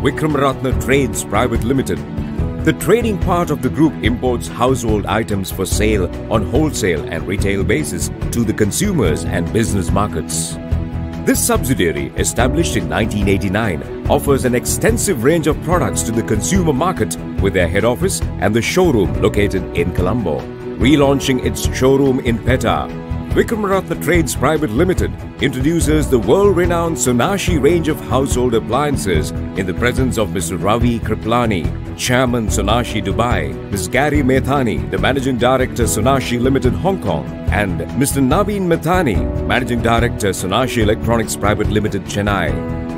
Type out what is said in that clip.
Wickramaratne Trades Private Limited. The trading part of the group imports household items for sale on wholesale and retail basis to the consumers and business markets. This subsidiary, established in 1989, offers an extensive range of products to the consumer market with their head office and the showroom located in Colombo. Relaunching its showroom in Pettah, Wickramaratne Trades Private Limited introduces the world-renowned Sonashi range of household appliances in the presence of Mr. Ravi Kriplani, Chairman Sonashi Dubai, Ms. Gary Methani, the Managing Director Sonashi Limited Hong Kong, and Mr. Naveen Methani, Managing Director Sonashi Electronics Private Limited Chennai.